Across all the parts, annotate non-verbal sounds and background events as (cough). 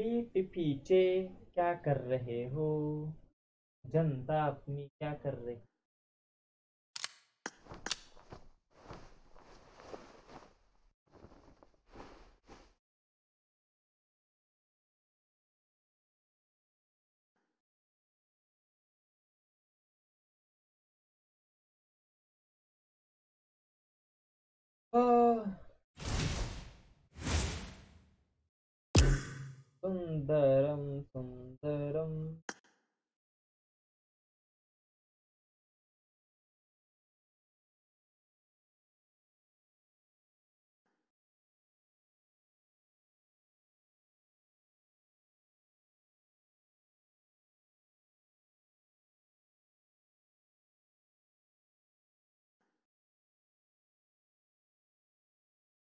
पीठ पीछे क्या कर रहे हो? जनता अपनी क्या कर रही സുന്ദരം സുന്ദരം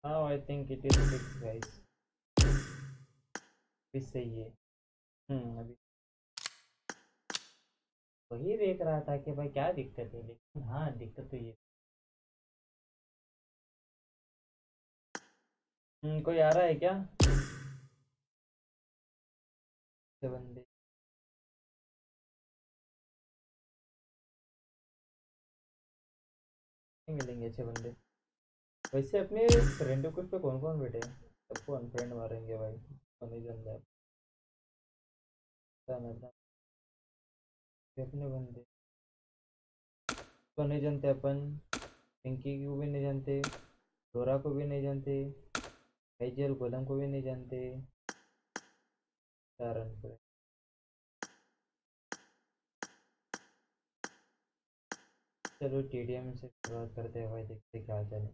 Now I think it is fixed guys. भी सही है। हम्म अभी। वही देख रहा था कि भाई क्या दिक्कत है, लेकिन हाँ दिक्कत तो ये हम्म कोई आ रहा है क्या? बंदे। मिलेंगे अच्छे बंदे। वैसे अपने फ्रेंड रिक्वेस्ट पे कौन कौन बैठे सबको अनफ्रेंड मारेंगे भाई। जानता अपने बंदे। तो नहीं जानते अपन। पिंकी को भी नहीं जानते। डोरा को भी नहीं जानते। एजेल गोलम को भी नहीं जानते। कारण पर चलो टीडीएम से बात करते हैं भाई। देखते क्या चले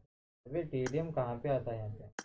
अभी टीडीएम कहाँ पे आता है यहाँ पे?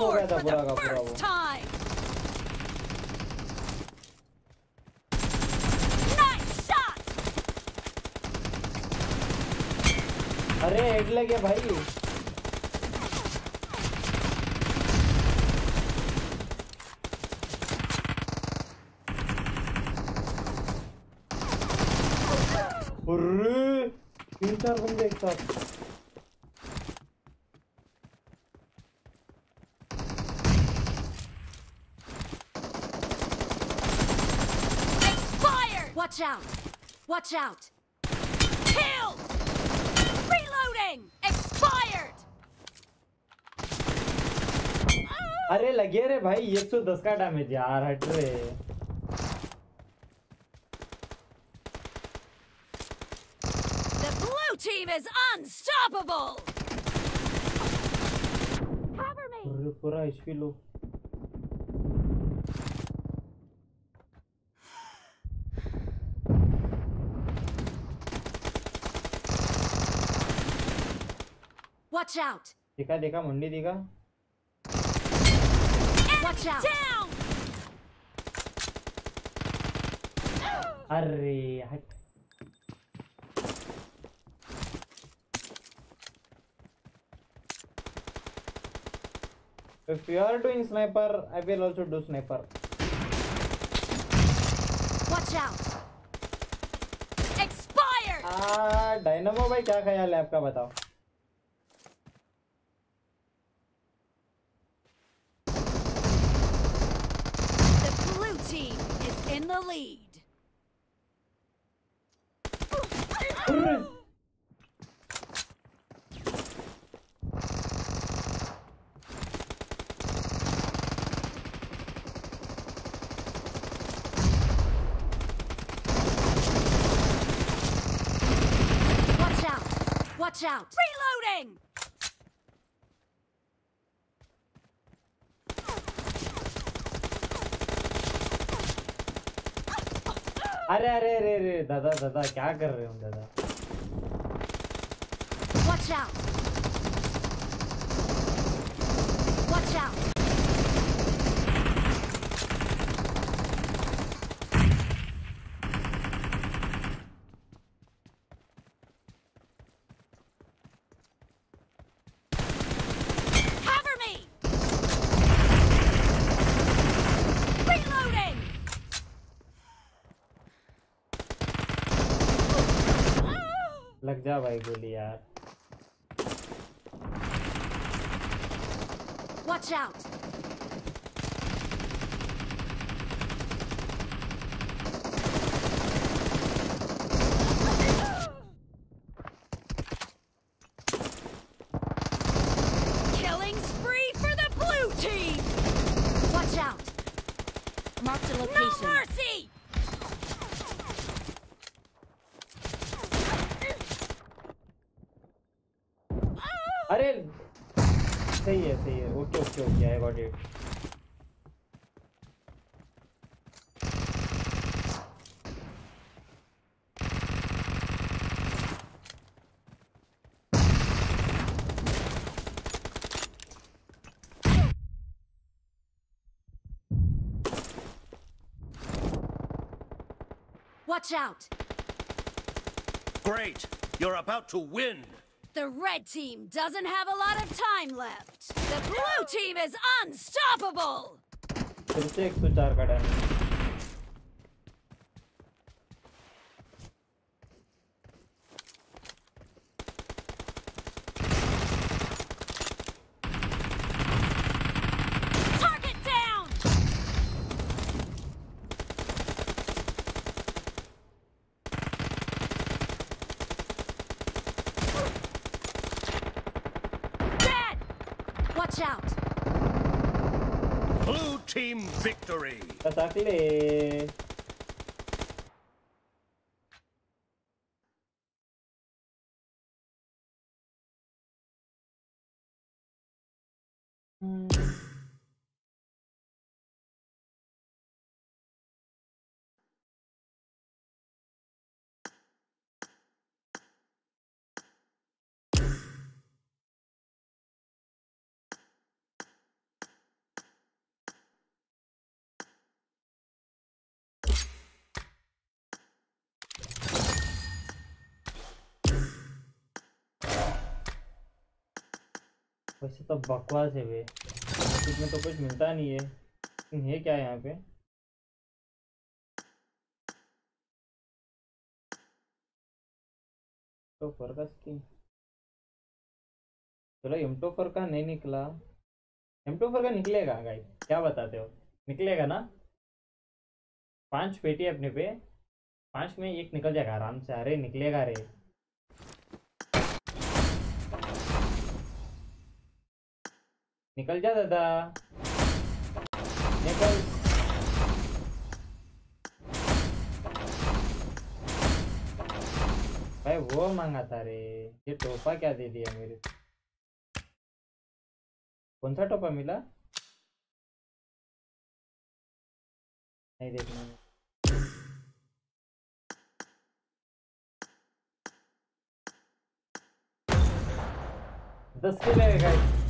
हो गया था पूरा का पूरा वो! अरे हेड लग भाई अरे तीन चार बंदे एक साथ Watch out! Killed! Reloading! Expired! अरे लगे रे भाई 110 का डैमेज यार हट रे The blue team is unstoppable! Cover me! अरे पूरा एचपी लो Watch out! देखा देखा मुंडी देखा Watch out! Down! अरे हट If you are doing sniper, I will also do sniper. Watch out! Expired! आ डायनामो भाई क्या ख्याल है आपका बताओ Watch out! Reloading! अरे अरे अरे अरे दादा दादा क्या कर रहे हो दादा Watch out! Watch out! लग जा भाई गोली यार Watch out! Watch out! Great. You're about to win. The red team doesn't have a lot of time left. The blue team is unstoppable! tiré. वैसे तो बकवास है वे। इसमें तो कुछ मिलता नहीं है। लेकिन है क्या यहाँ पे? तो फर का चलो एम टो का नहीं निकला। एम टो का निकलेगा गाइस क्या बताते हो? निकलेगा ना? पाँच पेटी अपने पे। पाँच में एक निकल जाएगा, आराम से। अरे, निकलेगा रे। निकल जा दादा। निकल। भाई वो मांगा था रे। ये टोपा क्या दे दिया मेरे को? कौन सा टोपा मिला? नहीं देखना दस है गाइस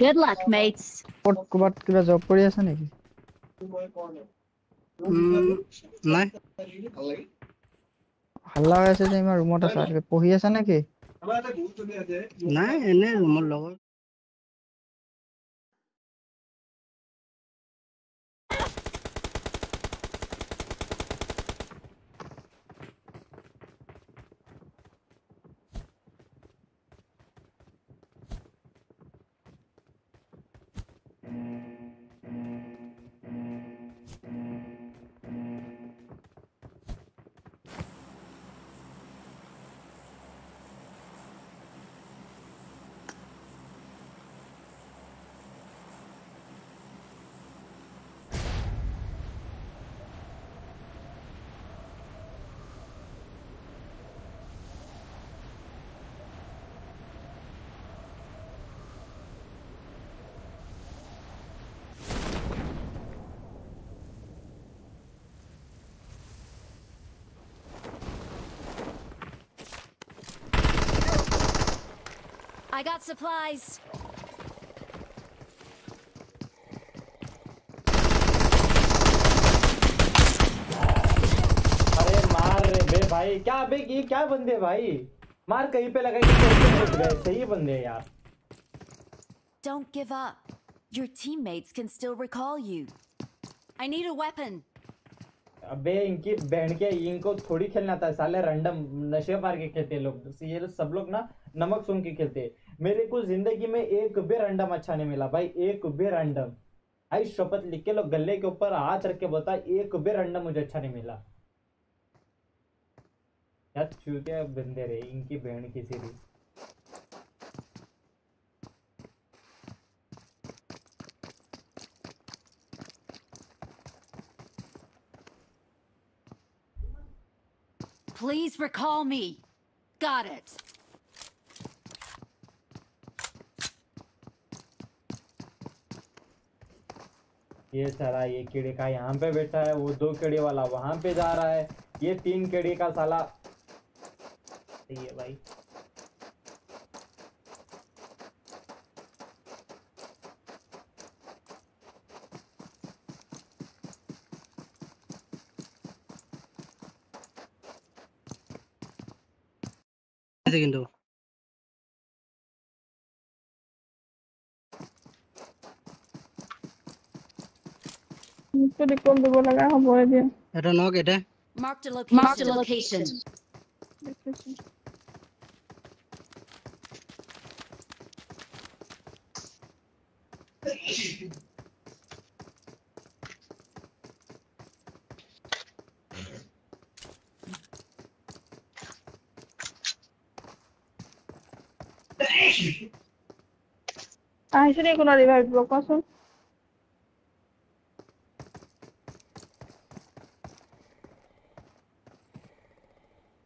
Good luck, mates. ক'ত ক'ৰবাত কিবা জব কৰি আছা নেকি? উম, নাই। হাল্লা হৈ আছে যে ইমান ৰুমত আছা। কিবা পঢ়ি আছা নেকি? নাই এনে ৰুমৰ লগত। I got supplies. अरे मार रे बे भाई क्या बे ये क्या बंदे भाई मार कहीं पे लगा के कैसे मुझ गए सही बंदे हैं यार Don't give up. Your teammates can still recall you. I need a weapon. अबे इनकी बहन के, इनको थोड़ी खेलना था, साले रैंडम नशे मार के खेलते लोग। ये लोग- सब लोग ना नमक सूंघ के खेलते। मेरे को ज़िंदगी में एक भी रैंडम अच्छा नहीं मिला भाई, एक भी रैंडम आई शपथ लिख के लोग गले के ऊपर हाथ रख के बता एक भी रैंडम मुझे अच्छा नहीं मिला। क्या चूतिया बंदे रे इनकी बहन की series Please recall me. Got it. ये साला ये कीड़े का यहाँ पे बैठा है, वो दो कीड़े वाला वहाँ पे जा रहा है ये तीन कीड़े का साला सही है भाई আছে কিন্তু মোকতো ৰিকল দিব লগা হ'বই দিয়া এটা নক এটা Marked a location. Marked a location. আহিছে নি কোনো ৰিভাইভ দিব কোৱাচোন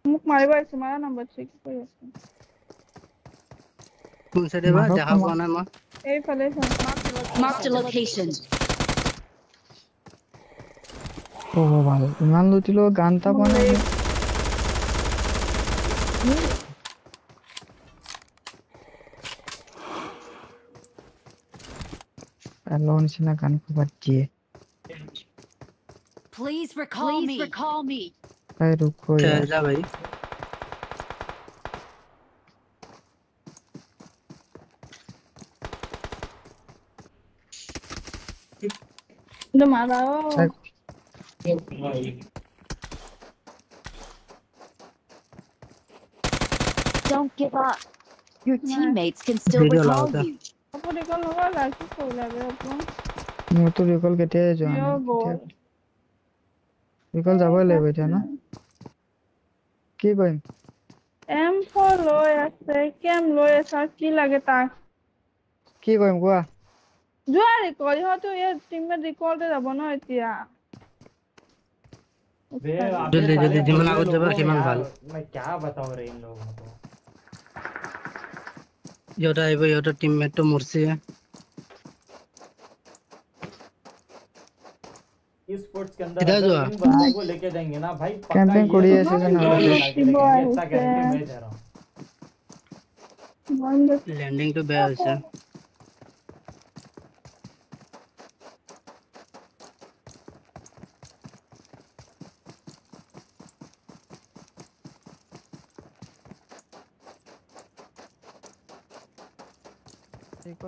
মোক মাৰিব আহিছে মাৰা নাম্বাৰ থ্ৰী কি কৰি আছে? কোন চাইডে বা? মাধৱ দেখা কুমাৰ। পোৱা নাই মই। এইফালে Marked a location. অ ভালো ইমান লুটিলো গান এটা পোৱা নাই Please recall Please me. recall me. I don't जा Don't give up. Your teammates can still recall you. অপ ৰিকল নকৰিলা কি কৰিলা বে অপ মোৰতো ৰিকল কেতিয়াই যোৱা কিয় নাই গ'ল? ৰিকল যাবই লাগিব এতিয়া ন কি কৰিম এম ফৰ লৈ আছে কেম লৈ আছে আৰু কি লাগে তাক কি কৰিম কোৱা যোৱা ৰিকল ইহঁতো ইয়াৰ টিমমেট ৰিকলতে যাব ন এতিয়া बे अबे जल्दी- साले जल्दी जिमन बुरे आगत लोगों जबा, को सिमन यार, भाल। मैं क्या बताऊं रे इन लोगों को योटा आएगा योटा टीममेट तो मुरसी है। स्पोर्ट्स के अंदर वो लेके जाएँगे ना भाई कैंपेन कोड़ी है। सीज़न अच्छा करेंगे मैं कह रहा हूँ। लैंडिंग टू बेल्स है।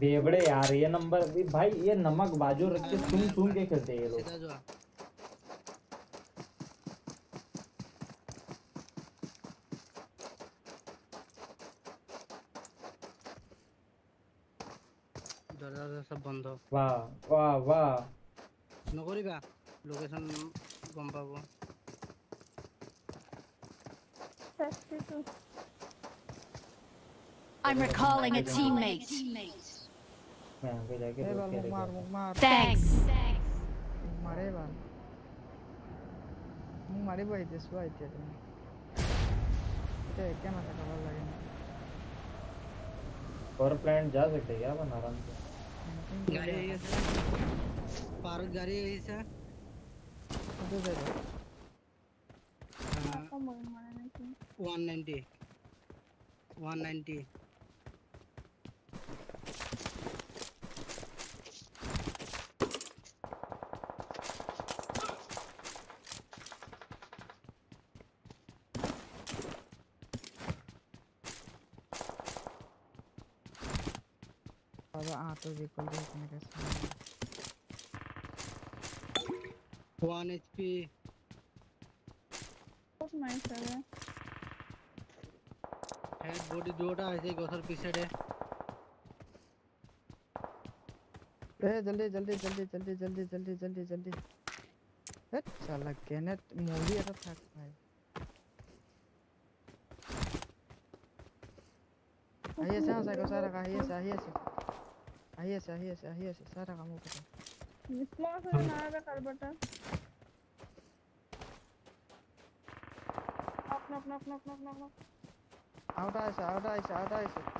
बेवड़े यार ये नंबर भाई ये नमक बाजू रख के सुन सुन के खेलते हैं ये लोग। सब बंद हो। वाह वाह वाह। नगोरी का? लोकेशन बम पाबो I'm recalling a teammate. यहाँ पे जाके रोक के मार मार। थैंक्स मारे बाल। मु मारे भाई दिस भाई ते। ते क्या मत कर लगे और प्लान जा सकते क्या अपन आराम से? गाड़ी पार गाड़ी ऐसा तो दे दे 190 190 बिल्कुल देख मेरे सामने 1 HP of my sir head body दोटा ऐसे गोसर पीछे है ए जल्दी जल्दी जल्दी जल्दी जल्दी जल्दी जल्दी जल्दी। हट साला केनेट मूवी ऐसा था भाई। Ahí está, saco, saco, ahí está, ahí está. Ahíase, ahíase, ahíase. Sara gamukata. Mismosa nerede karbata? Knock knock knock knock knock knock knock. Out ayısı, out ayısı, out ayısı.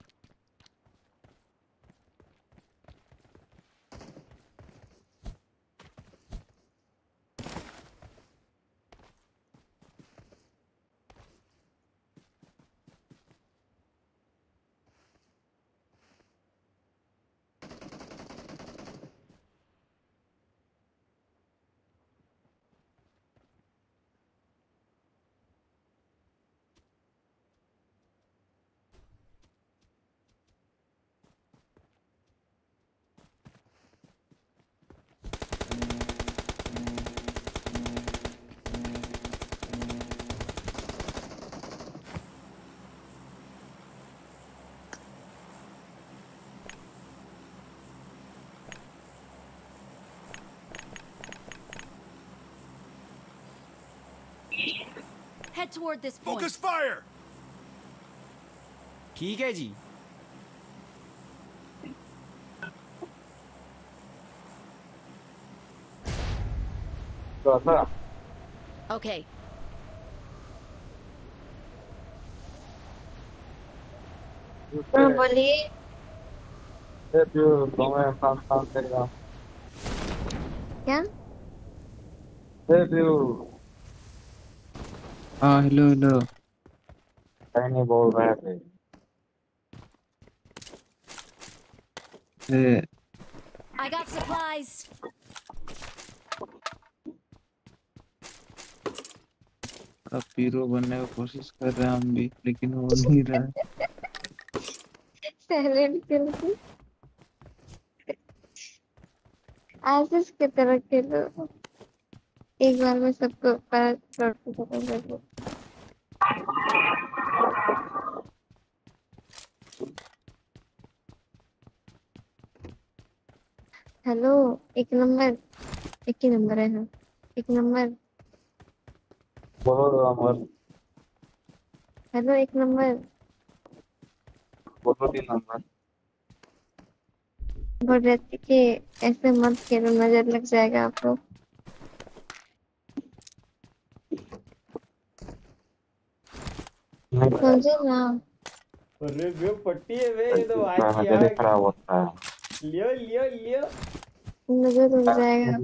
toward this point. Focus fire! 기계지. Okay. Somebody. Yeah. Hey, हाँ hello hello नहीं बोल रहे थे ए I got supplies. अब hero बनने की कोशिश कर रहे हैं हम भी लेकिन हो नहीं रहा है। टैलेंट आशीष की। तरह खेलो। एक बार में सबको खत्म हेलो एक नंबर एक ही नंबर है हाँ एक नंबर। बोलो अमर हेलो एक नंबर। बोलो तीन नंबर। बोल रहे थे कि ऐसे मत खेलो नज़र लग जाएगा आपको समझे ना। अरे बे पट्टी है बे ये तो आज खराब होता है। लियो लियो लियो। लग जाएगा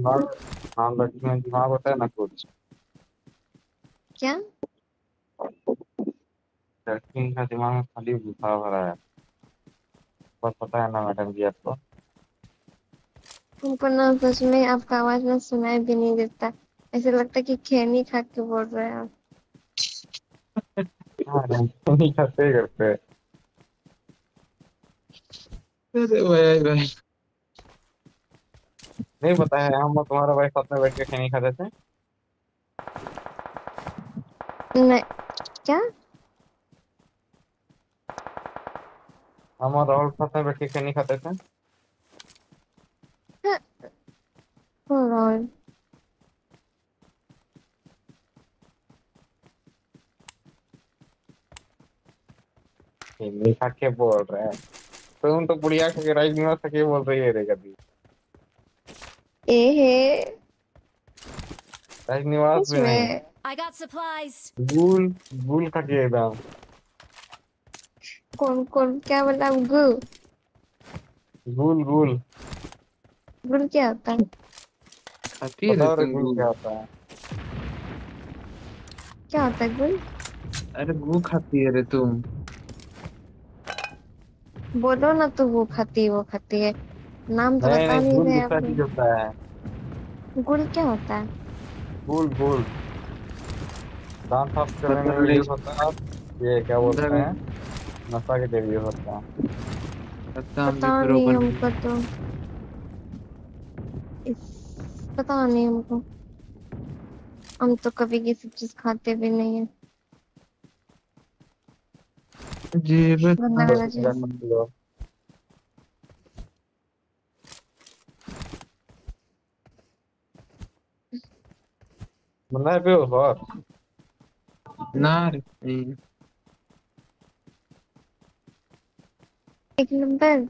में दिमाग होता है ना कुछ। क्या? लड़की का दिमाग खाली भरा है। पर पता है ना मैडम जी आपको? हमको ना सच में आपका आवाज़ में सुनाई भी नहीं देता। ऐसे लगता है कि खैनी खा के बोल रहे हैं आप। हाँ, नहीं करते करते अरे भाई भाई नहीं पता है, हम तुम्हारा भाई साथ में बैठ के खैनी खाते थे। नहीं क्या हम और राहुल साथ में बैठ के खैनी खाते थे Oh Lord. खैनी खा के बोल रहे हैं? तुम तो बुढ़िया के राइस निवास खा के बोल रही है रे कभी ए हे। राइस निवास में में I got supplies. Gul Gul खा के एकदम कौन कौन क्या बोला? गु गुल गुल गुल क्या होता है? खाती है गुल क्या होता है। क्या होता है गुल अरे गू खाती है रे तुम। बोलो ना तो वो खाती है वो खाती है। नाम तो नहीं बता नहीं नहीं गुल चीज़ होता है। गुल क्या होता है? गुल गुल दांत साफ़ करने में नहीं यूज़ होता है। ये क्या बोलते हैं? नशा के लिए यूज़ होता है। पता भी नहीं हमको तो। इस पता नहीं हमको। हम तो कभी ये सब चीज़ खाते भी नहीं है। जी गंदा बता वाला चीज़ मतलब बंदा पे और ना रे एक नंबर।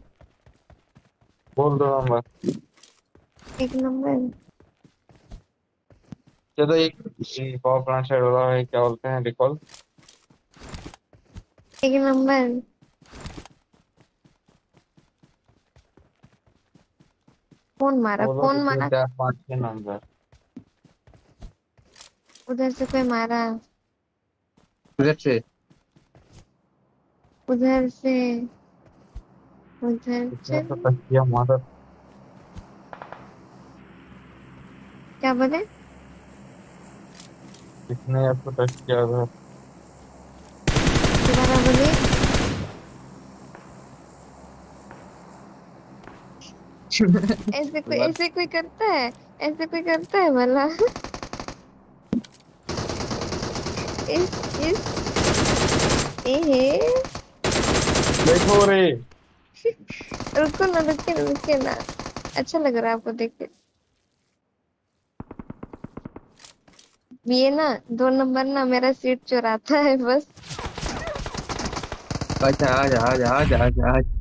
बोल दो नंबर एक नंबर। चलो एक पावर प्लांट साइड वाला है क्या बोलते हैं रिकॉल एक नंबर कौन मारा तो मारा। चार पाँच छह नंबर। उधर से कोई मारा। उधर से। उधर से। उधर से। तो मदद क्या बोले? कितने आपको टच किया उधर ऐसे कोई ऐसे कोई करता है? ऐसे कोई करता है भला? इस इस ए हे देखो रे। रुको ना रुके ना रुके ना। अच्छा लग रहा है आपको देख के। ये ना दो नंबर ना मेरा सीट चुराता है बस। अच्छा आजा आजा आजा आजा आजा।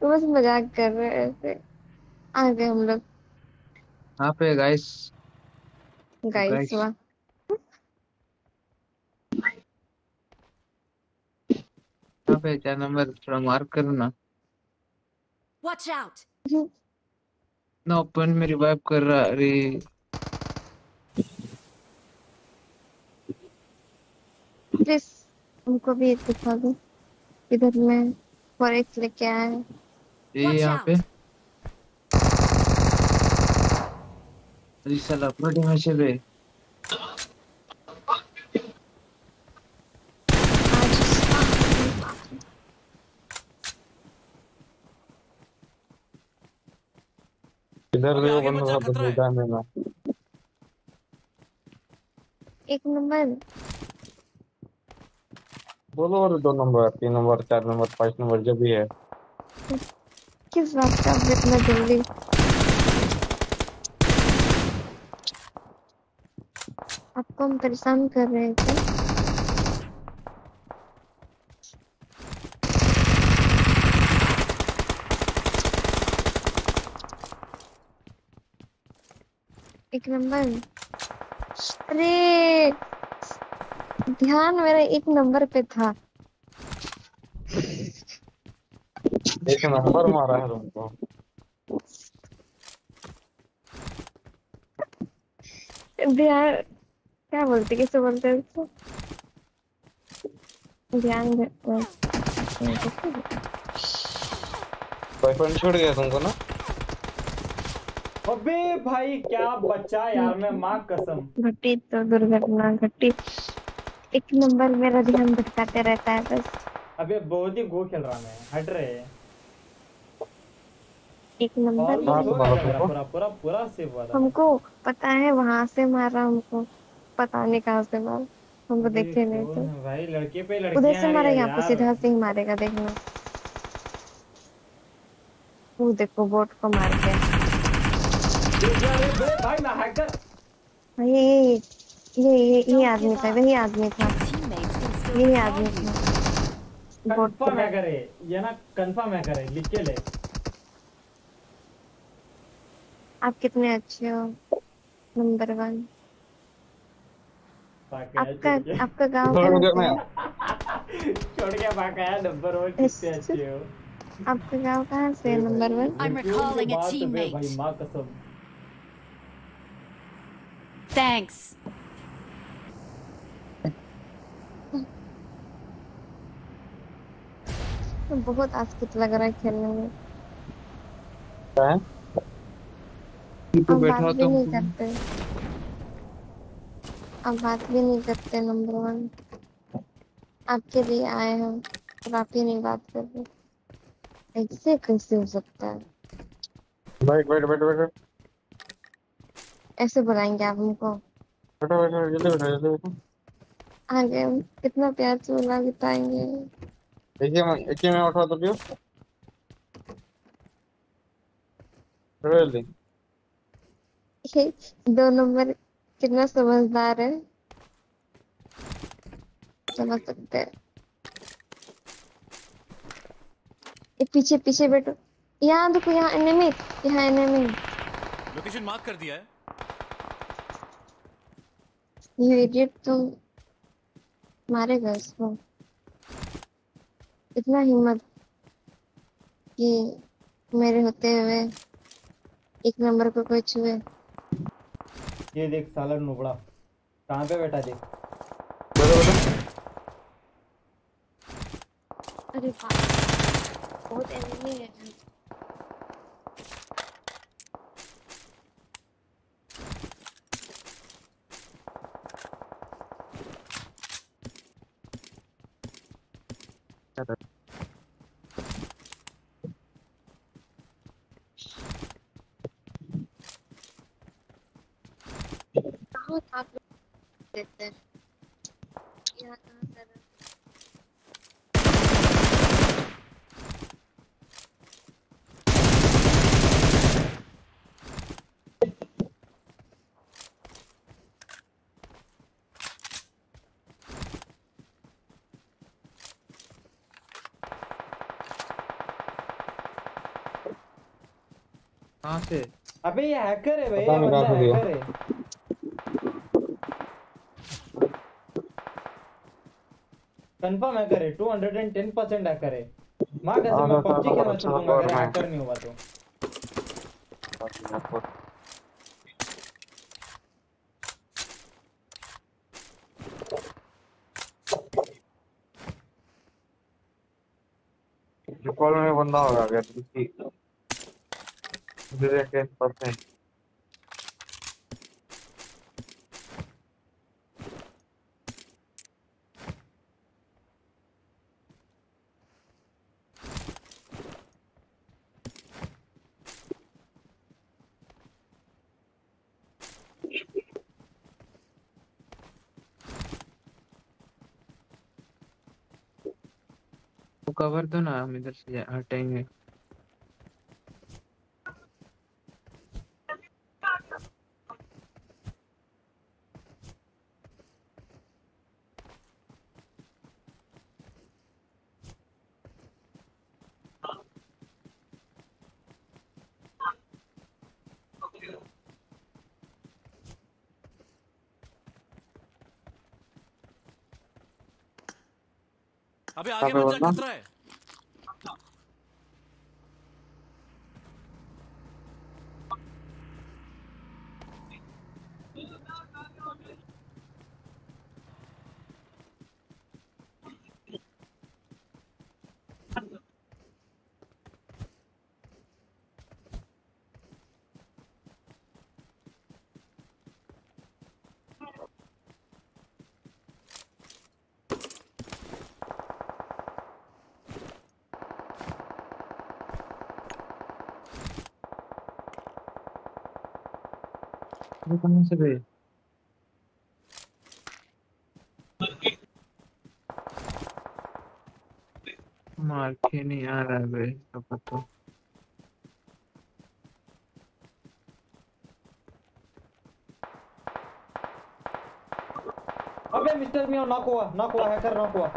बस मज़ाक कर रहे हैं ऐसे। आ गए हम लोग। यहाँ पे गाइस गाइस वाह। यहाँ पे क्या नंबर थोड़ा मार्क करो ना Watch out! ना ओपन में रिवाइव कर रहा अरे। प्लीज़ हमको भी दिखा दो इधर में फॉरेक्स लेके आया है। ये यहाँ पे। इधर भी वो ना एक नंबर। बोलो और दो नंबर तीन नंबर चार नंबर पाँच नंबर जो भी है। किस बात का इतना जल्दी। आपको हम परेशान कर रहे क्या? एक नंबर। अरे, ध्यान मेरा एक नंबर पे था। एक नंबर मारा है तुमको। ध्यान क्या बोलते कैसे बोलते हैं उसको ध्यान दे- बॉयफ्रेंड छोड़ गया तुमको ना? अबे भाई क्या बच्चा यार मैं माँ कसम। घटी तो दुर्घटना घटी। एक नंबर मेरा ध्यान भटकाते रहता है बस। अबे बहुत ही गो खेल रहा मैं हट रहे। एक नंबर? पूरा पूरा पूरा सेव था हमको पता है वहाँ से मारा हमको। पता नहीं कहाँ से मारा। हमको देखे नहीं है भाई? लड़के पे उधर से मारा यहाँ पे सीधा से ही मारेगा देखना। वो देखो बोट को मार के भाई ये ये ये ये ये आदमी था वही आदमी था। यही आदमी था। बोट को कंफर्म है करे ये ना कंफर्म है करे लिख के ले। आप कितने अच्छे हो नंबर वन आपका आपका गाँव छोड़ कहाँ दो मैं छोड़ के बाका नंबर वन कितने अच्छे हो? आपका गाँव कहाँ से है number one I'm recalling a बे teammate. भाई माँ कसम। Thanks. बहुत आसकित लग रहा है खेलने में। क्या है तो बैठा बात भी तो नहीं करते। अब बात भी नहीं करते नंबर वन आपके लिए आए हम और आप ही नहीं बात कर रहे। ऐसे कैसे हो सकता है? बैठ बैठ बैठ बैठ। ऐसे बुलाएँगे आप हमको। बैठो बैठो जल्दी बैठो जल्दी बैठो। आगे हम कितना प्यार से बुला बिताएँगे ही में एक ही में उठा तो पियो। बैठो जल्दी। दो नंबर कितना समझदार है। समझ सकते हैं। ये पीछे पीछे बैठो। यहाँ देखो यहाँ एनिमी यहाँ एनिमी लोकेशन मार्क कर दिया है। ये इडियट तो मारेगा इसको। इतना हिम्मत कि मेरे होते हुए एक नंबर को कोई छुए। ये देख साला नुबड़ा। कहाँ पे बैठा देख? बैठो बैठो अरे बाप बहुत एनिमी है। कहाँ आप देते हैं। यहाँ कहाँ से कहाँ से? अबे ये हैकर है भाई बंदा। हैकर है। कंफर्म है करे 210 परसेंट है करे। माँ कैसे हाँ, मैं पब्जी खेलना छोड़ दूँगा अगर हैकर नहीं हुआ तो। कॉल में बंदा होगा अगर किसी 0.10% दो ना हम इधर से हटेंगे अबे आगे मत जा? खतरा है ये कहाँ से गए मार के नहीं आ रहा है अब तो अबे मिस्टर मियाँ नॉक हुआ नॉक हुआ हैकर नॉक हुआ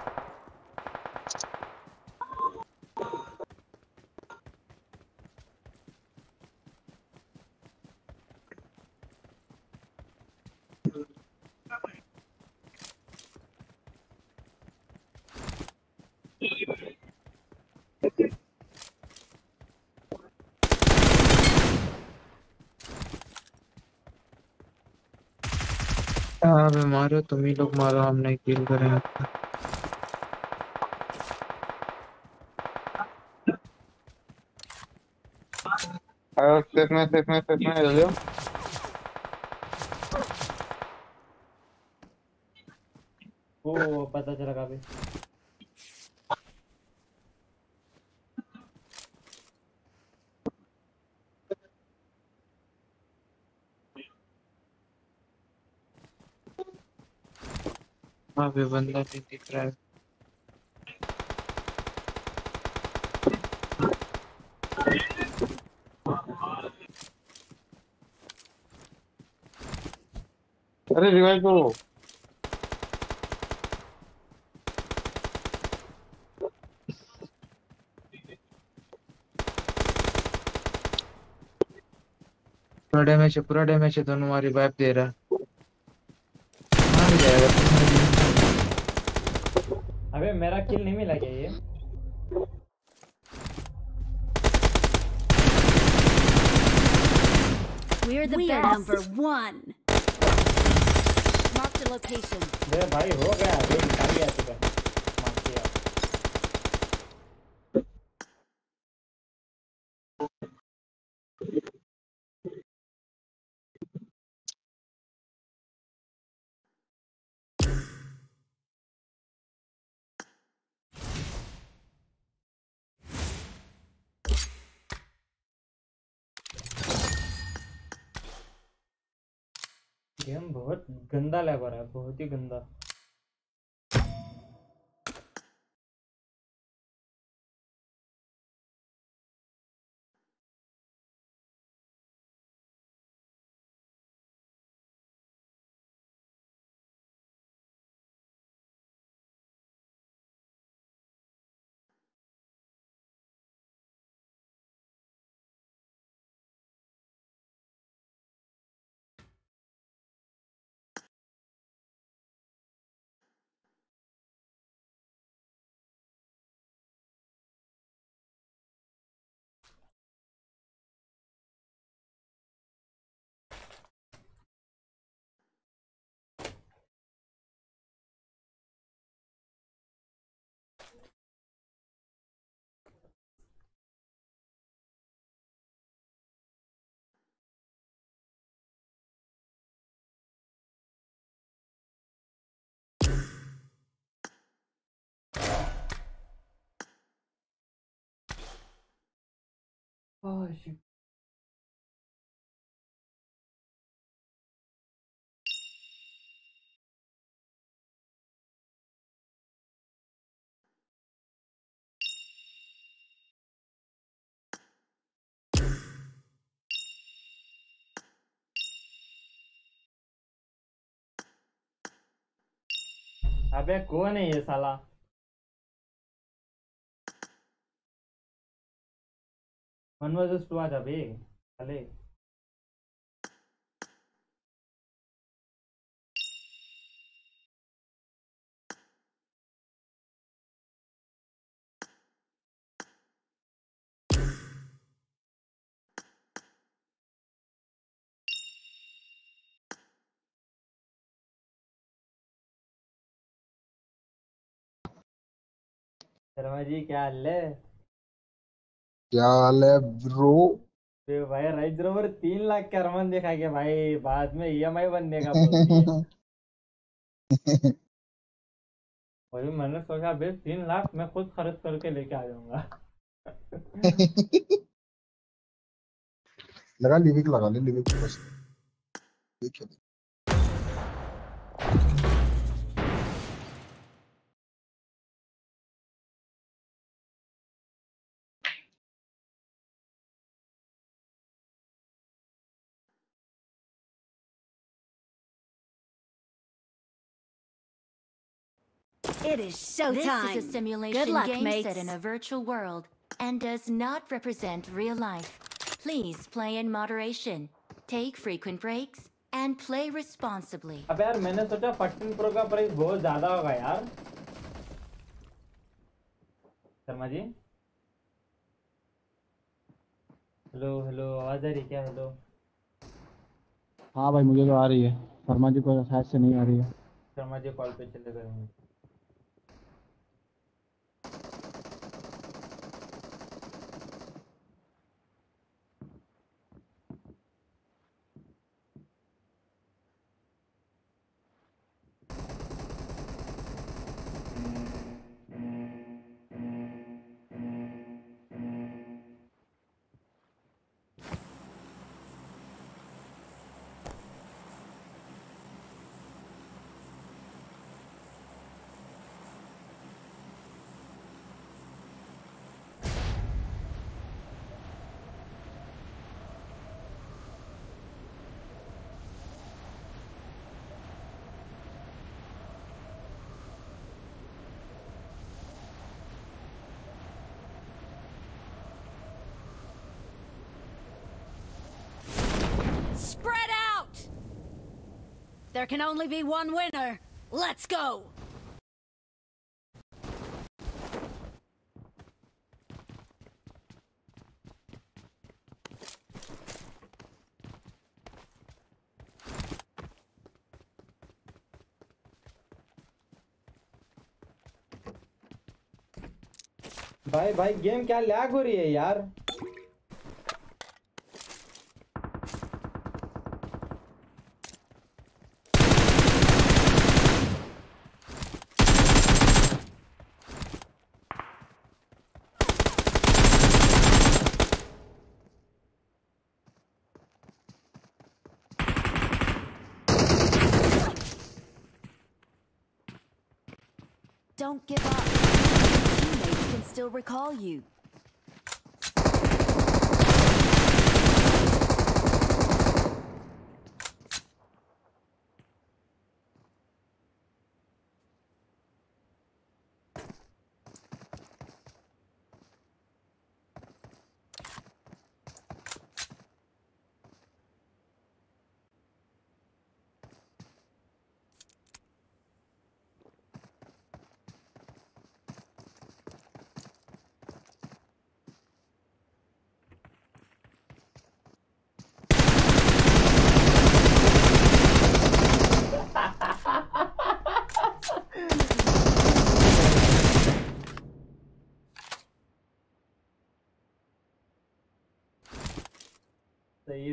हाँ बे मारो तुम ही लोग मारो हम नहीं किल करें आओ सेफ़ में सेफ़ में सेफ़ में जल्दी। ओ पता चला काफ़ी बे बंदा नहीं दिख रहा है। अरे रिवाइव करो। पूरा डैमेज है पूरा डैमेज है दोनों हमारी वाइप दे रहा है मार जाएगा तुम्हारी अबे मेरा किल नहीं मिला क्या ये We're the We are best. number one. Mark the location. अबे भाई हो गया अबे निकाल गया तू मार दिया गेम बहुत गंदा लग रहा है बहुत ही गंदा। 哎呀！去！哎，别哭呢，爷爷，傻啦。वन वर्सेस टू आजा बे साले शर्मा जी क्या हाल है? क्या हाल है ब्रो अरे भाई रेंज रोवर तीन लाख का अरमान दिखा के भाई बाद में ईएमआई बनने का। वही मैंने सोचा बे तीन लाख मैं खुद खर्च करके लेके आ जाऊँगा। (laughs) लगा लिविक लगा ले लिविक। बस ठीक है It is showtime. This is a simulation luck, game mates. set in a virtual world and does not represent real life. Please play in moderation, take frequent breaks, and play responsibly. अब यार मैंने सोचा 14 pro का price बहुत ज्यादा होगा यार Sharma ji hello hello आवाज आ रही क्या हेलो हाँ भाई मुझे तो आ रही है शर्मा जी को शायद से नहीं आ रही है शर्मा जी कॉल पे चले गए हैं There can only be one winner. Let's go! भाई भाई गेम क्या लैग हो रही है यार recall you.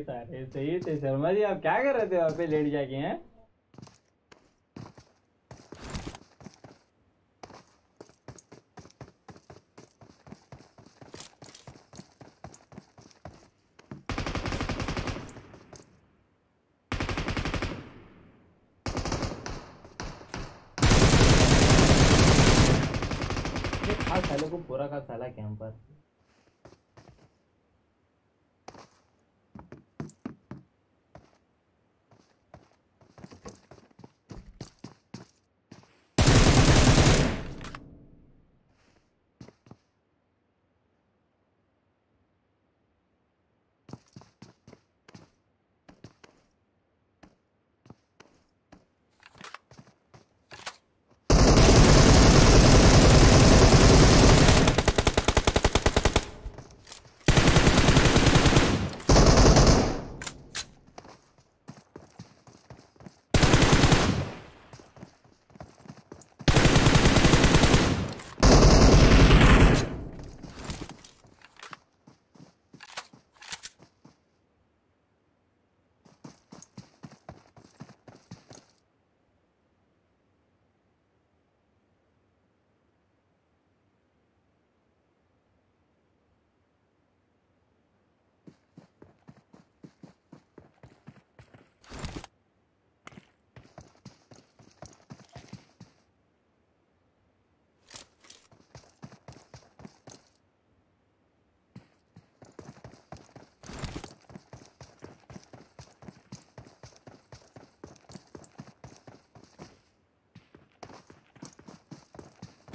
था सही थे शर्मा जी, आप क्या कर रहे थे? वहाँ पे लेट जाके, हैं ये था साले को पूरा का साला कैंपर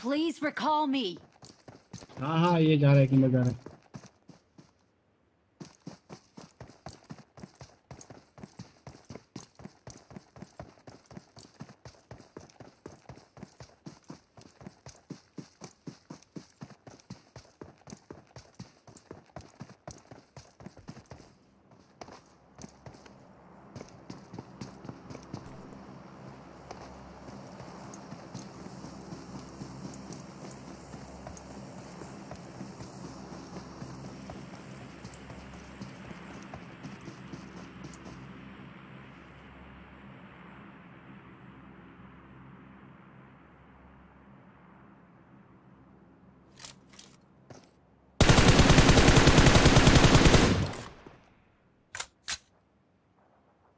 Please recall me. हाँ हाँ ये जा रहा है किंदर जा रहा है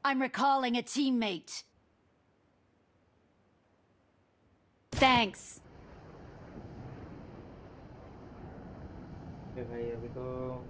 I'm recalling a teammate. Thanks. Okay, here we go.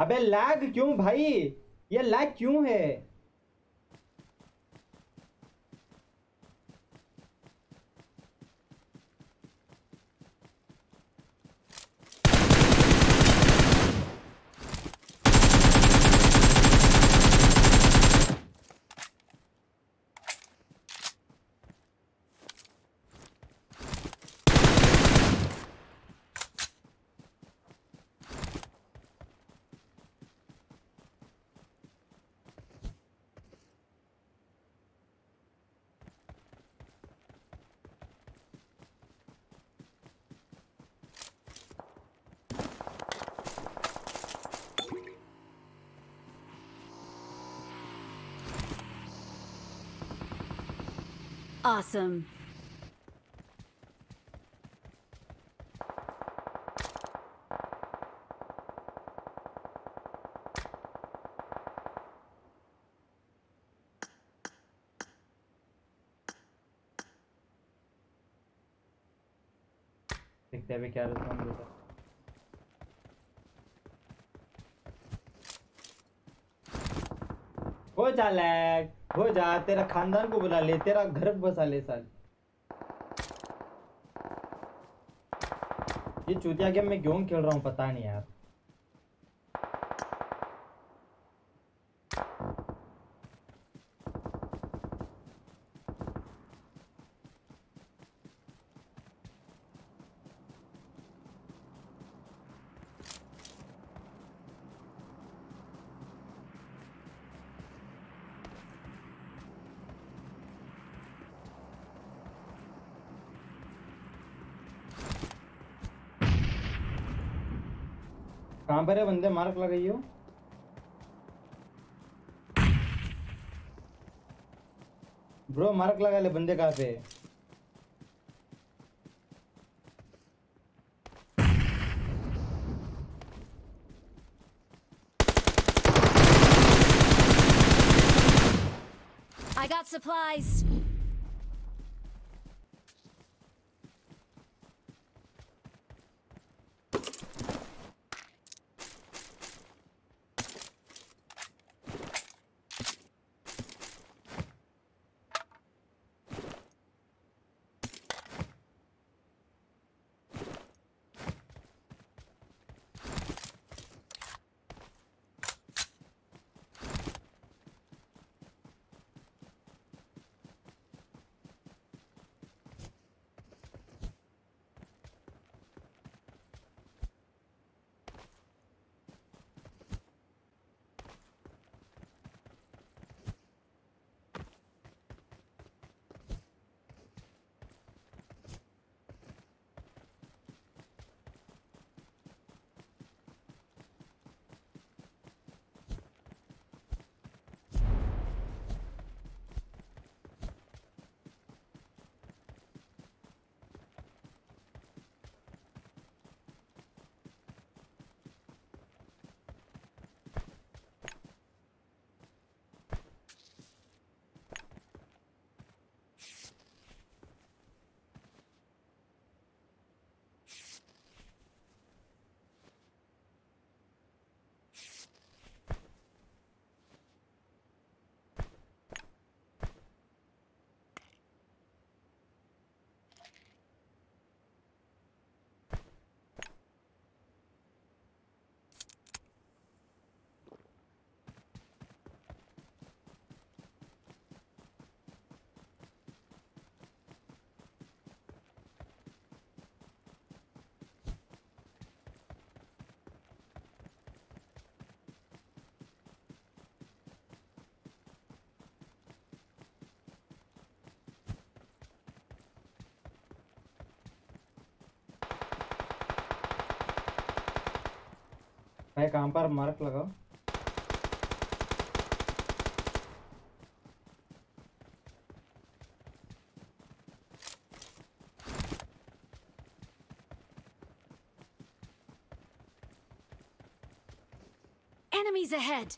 अबे लैग क्यों भाई? ये लैग क्यों है? Awesome. देखते हैं अभी क्या रिस्पॉन्स देता है जा, तेरा खानदान को बुला ले, तेरा घर बसा ले साल। ये चूतिया गेम में क्यों खेल रहा हूँ पता नहीं यार कहाँ पर है बंदे मार्क लगाइयो ब्रो मार्क लगा ले बंदे कहाँ पे I got supplies. भाई काम पर मार्क लगाओ Enemies ahead!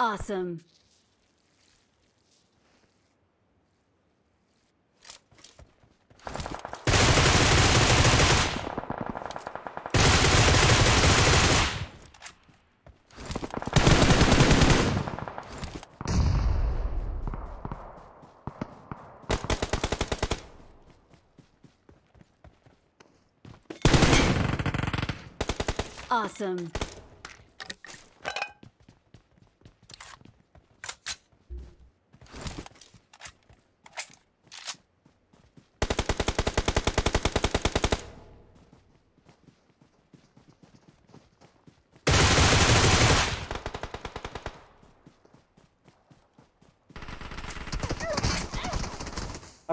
Awesome. Awesome.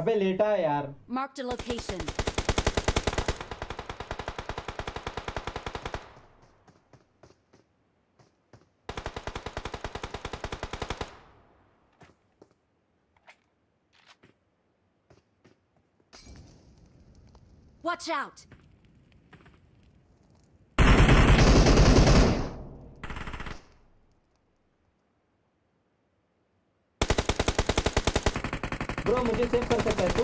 अबे लेटा है यार Marked a location. Watch out! Bro, मुझे सेव कर सकता है तू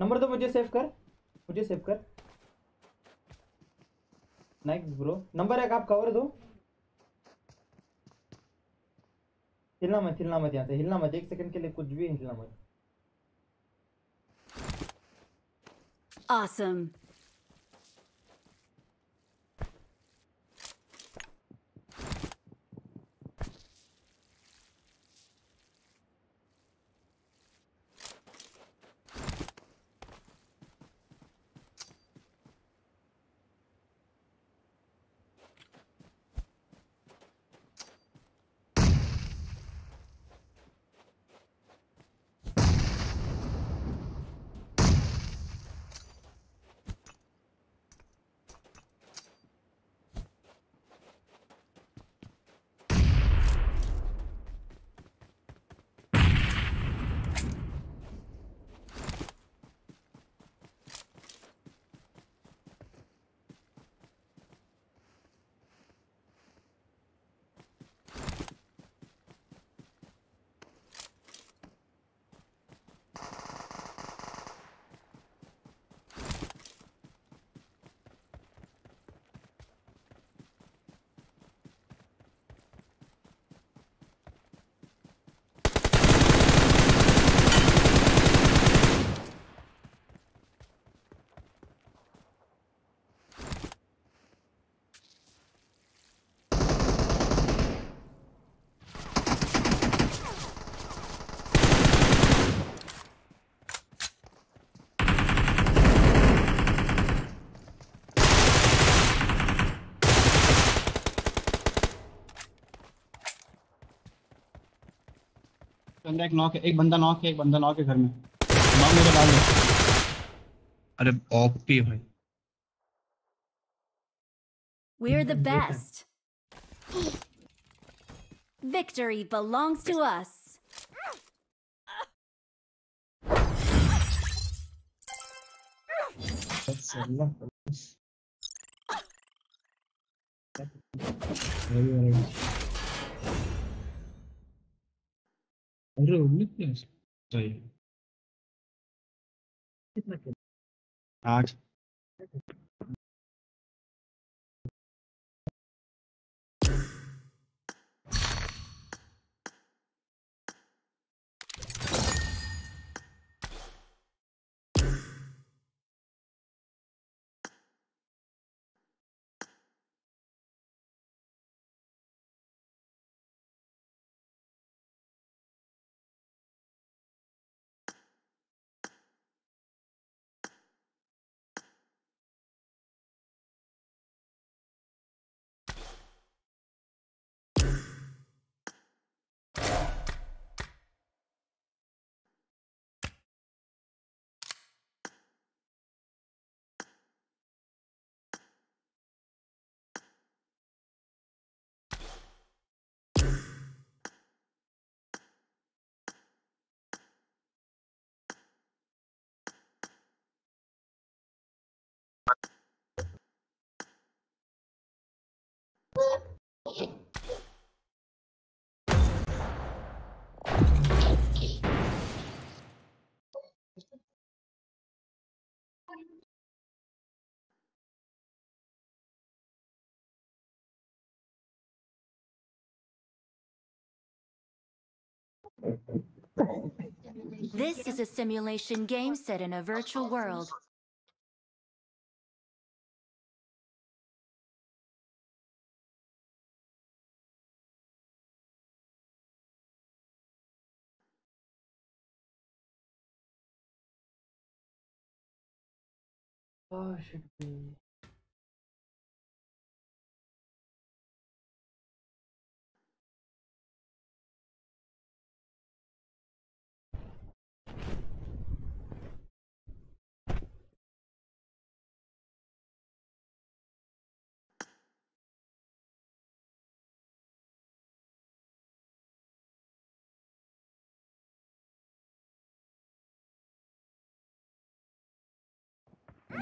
नंबर दो, मुझे सेव कर। मुझे सेव कर। नाइस ब्रो नंबर एक आप कवर दो। हिलना मत हिलना मत यहाँ से, हिलना मत। एक सेकंड के लिए कुछ भी हिलना मत। Awesome. बंदा एक नॉक है एक बंदा नॉक है एक बंदा नॉक है घर में। नॉक मेरे बाद है अरे ओपी भाई। We're the best. Victory belongs to us. अरे ஒரு आज This is a simulation game set in a virtual world. Oh, should be.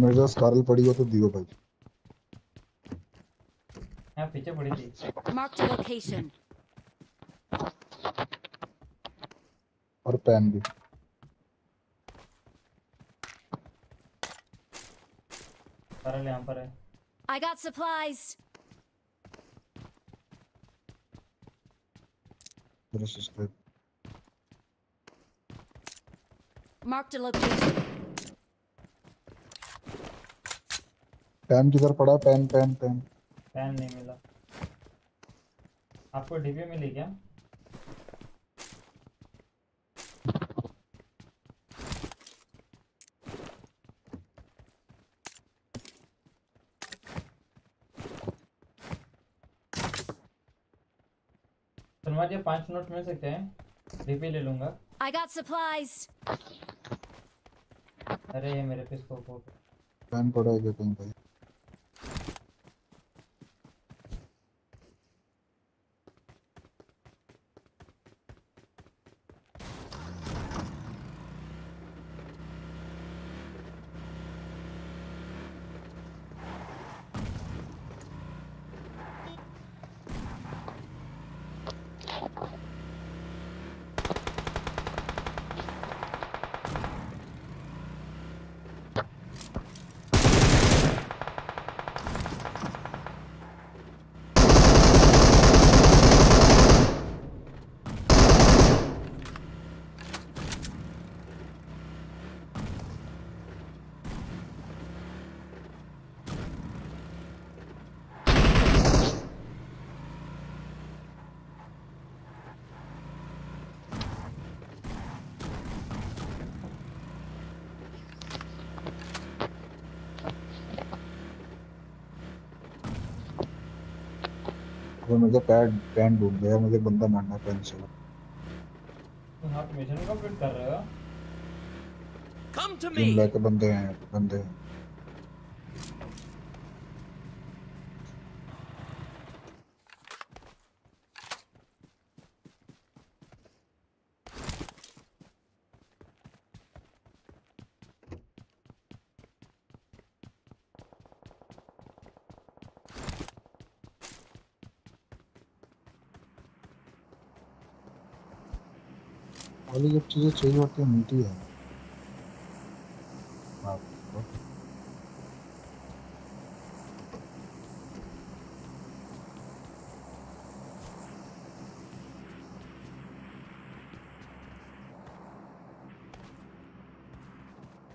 मेरे पास कारल पड़ी हो तो दियो भाई यहाँ पीछे पड़ी थी Marked a location. और पेन भी सरल यहाँ पर है I got supplies. मेरे subscribe Marked a location. Pan किधर पड़ा? है? पेन पेन पेन पैन नहीं मिला। आपको डीपी मिली क्या? सलमा जी पाँच नोट मिल सकते हैं? डीपी ले लूँगा। I got supplies. अरे ये मेरे पे स्कोप हो पेन पड़ा है क्या कहीं भाई तो मेरे पैर पैन ढूंढ गया मुझे बंदा मारना पैन से तो हाँ मिशन कंप्लीट कर रहे हो? कम टू मी लाइक बंदे हैं बंदे हैं। वाली जब चीज़ें चाहिए होती है मिलती है आपको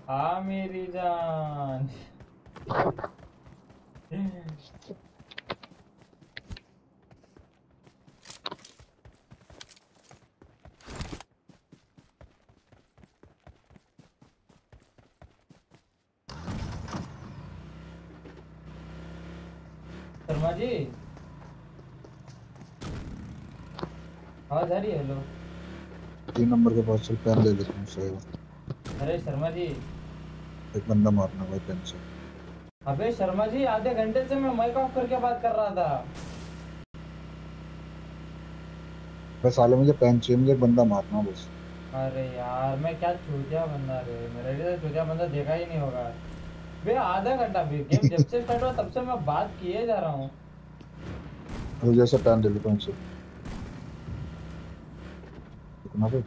हाँ मेरी जान शर्मा जी आवाज़ आ रही है हेलो तीन नंबर के पास चल पेन ले लेता हूँ सही अरे शर्मा जी। एक बंदा मारना भाई पेन से अबे शर्मा जी आधे घंटे से मैं माइक ऑफ़ करके बात कर रहा था। बस साले मुझे पेन चाहिए मुझे एक बंदा मारना बस। अरे यार मैं क्या चूतिया बंदा रे। मेरे लिए चूतिया बंदा देखा ही नहीं होगा। बे आधा घंटा भी गेम (laughs) जब से स्टार्ट हुआ तब से मैं बात किए जा रहा हूँ। मुझे जैसे पेन ले लेता हूँ इनसे कितना भाई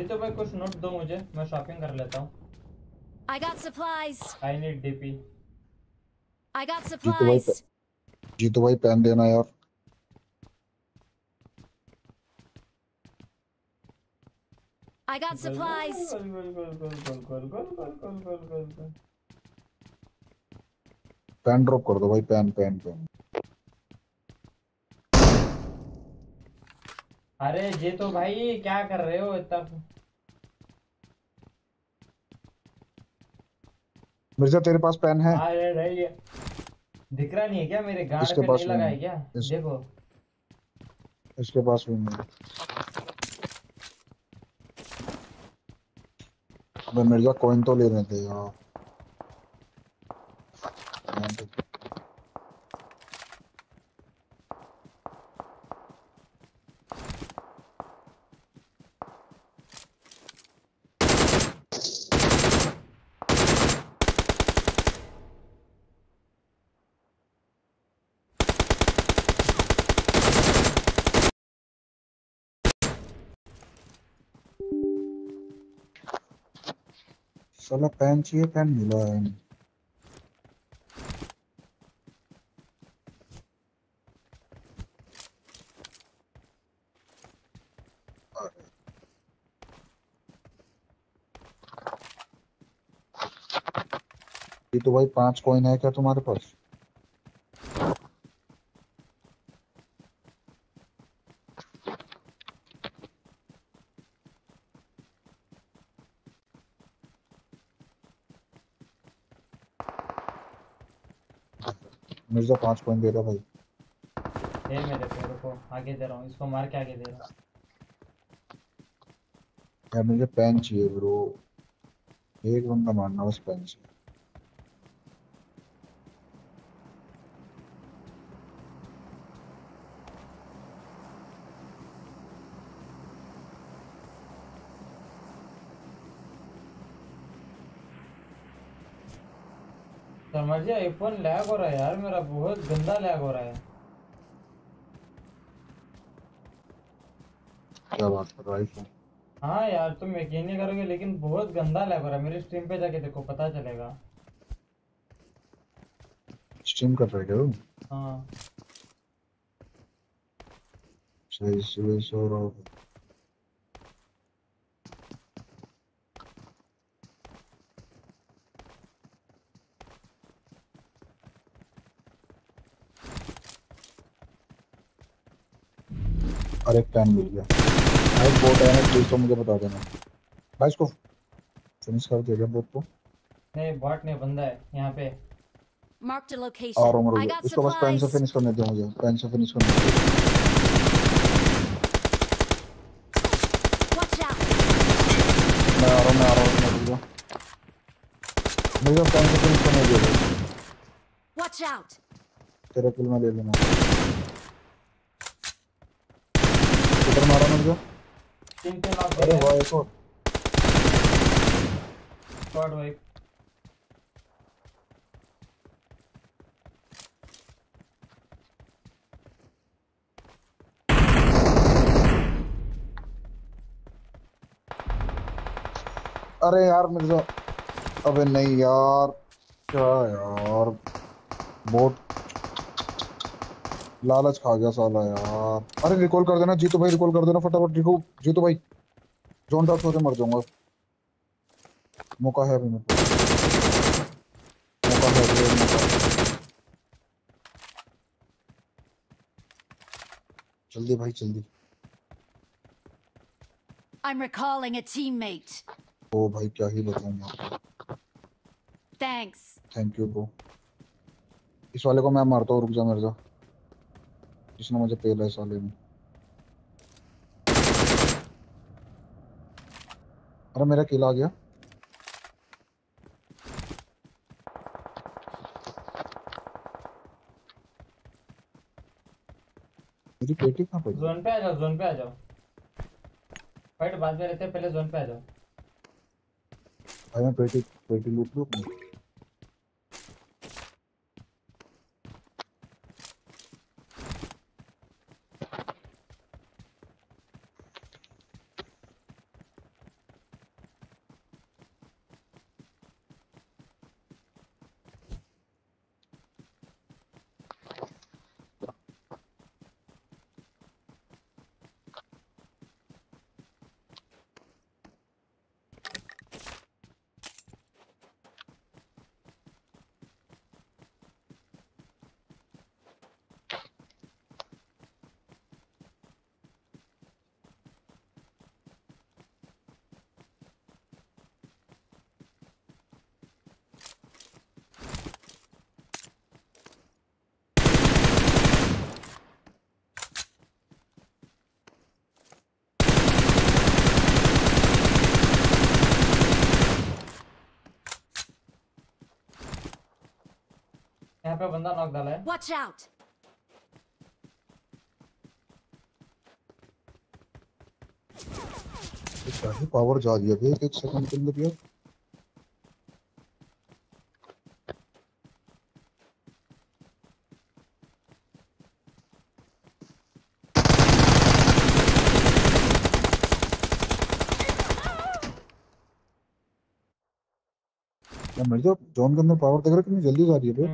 जी तो भाई कुछ नोट दो मुझे मैं शॉपिंग कर लेता हूँ I got supplies. I need DP. I got supplies. जी तो भाई जी तो पहन देना यार I got supplies. Pan drop कर दो भाई पैन पैन पैन अरे जी तो भाई क्या कर रहे हो इतना मिर्ज़ा तेरे पास पेन है? अरे है। दिख रहा नहीं है क्या मेरे गार्ड पे पास नहीं लगा है। क्या? इस- देखो। इसके पास भी नहीं अबे मिर्ज़ा कॉइन तो ले रहे थे यार। साला पेन चाहिए, पेन मिला है। ये तो भाई पाँच कॉइन है क्या तुम्हारे पास? मिर्ज़ा पाँच पॉइंट दे रहा भाई। दे मेरे को रुको आगे दे रहा हूँ इसको मार के आगे दे रहा हूँ। यार मुझे पेन चाहिए ब्रो एक बंदा मारना बस पेन से समझिए आईफोन लैग हो रहा है यार मेरा बहुत गंदा लैग हो रहा है क्या बात कर रहा है हाँ यार तुम यकीन नहीं करोगे लेकिन बहुत गंदा लैग हो रहा है मेरी स्ट्रीम पे जाके देखो पता चलेगा। स्ट्रीम कर रहे हो? हाँ। सही सुबह सो रहा हो। अरे पेन मिल गया। भाई बोट है ना प्लीज़ तो मुझे बता देना। भाई इसको फिनिश कर देगा बोट को। नहीं बॉट नहीं बंदा है यहाँ पे। Marked a आ रहा location. हूँ I रुको got इसको बस पेन से फिनिश करने दो मुझे। पेन से फिनिश करने दो। Watch out. मैं आ रहा हूँ मैं आ रहा हूँ मैं रुक जाओ मुझे पेन से फिनिश करने दो भाई। Watch out. तेरा किल मैं ले लूँगा। मारा तीन तीन नॉक अरे एक और। स्क्वाड वाइप अरे यार मेरे को अबे नहीं यार। क्या यार? बोट लालच खा गया साला यार। अरे रिकॉल कर देना जीतो भाई रिकॉल कर देना फटाफट रिको जीतो भाई। जोन डॉट होके मर जाऊँगा। मौका है अभी मेरे पास। मौका है अभी मौका जल्दी भाई जल्दी। I'm recalling a teammate. ओ भाई क्या ही बताऊँ यार। Thanks. थैंक यू ब्रो इस वाले को मैं मारता हूँ रुक जा मेरे जा। जिसने मुझे पेला है साले में। अरे मेरा किल आ गया। मेरी पेटी कहाँ पड़ी जोन पे आ जाओ जोन पे आ जाओ। फाइट बाद में रहते हैं पहले जोन पे आ जाओ। भाई मैं पेटी पेटी लूट लूँ? बंदा नॉक डाला है Watch out. ये ही पावर जा रही है एक एक सेकंड के अंदर यार यार मेरे जो जोन के अंदर पावर देख रहा कितनी जल्दी जा रही है बे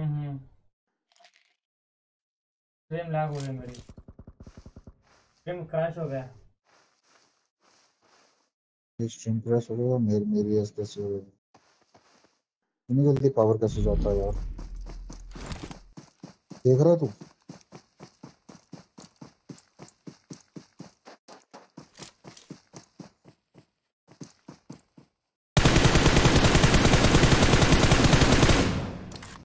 फ्रेम लैग हो गई मेरी। स्ट्रीम क्रैश हो गया। स्ट्रीम क्रैश हो गया, मेरी मेरी ऐसे कैसे हो गई इतनी जल्दी पावर कैसे जाता है यार? देख रहा है तू?